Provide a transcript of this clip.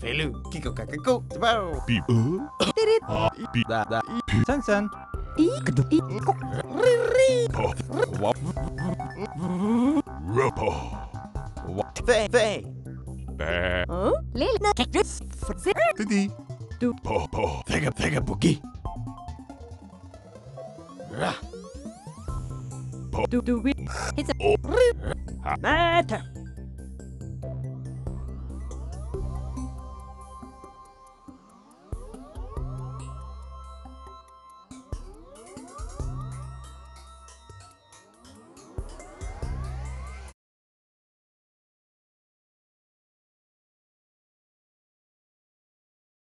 Felu, kiko kakako, bow. Beep. Uh. Beep. Da da. San san. Puff. Wap. Ruppa. Wop. Fe fe. Ba. Didi. Puff. Puff. Thega thega buki. Ra. Puff. Do do we? It's a matter.